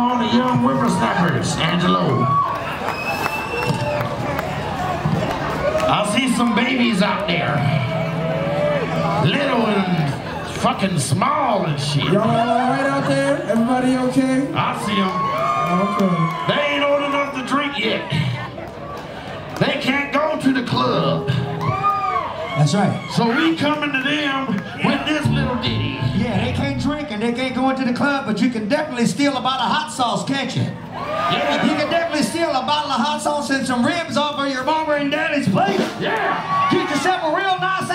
All the young whippersnappers, Angelo. I see some babies out there. Little and fucking small and shit. Y'all all right out there? Everybody okay? I see them. Okay. They ain't old enough to drink yet. They can't go to the club. That's right. So we coming to them with this little ditty. Yeah, they can't drink and they can't go into the club, but you can definitely steal a bottle of hot sauce, can't you? Yeah. You can definitely steal a bottle of hot sauce and some ribs off of your mama and daddy's plate. Yeah. Get yourself a real nice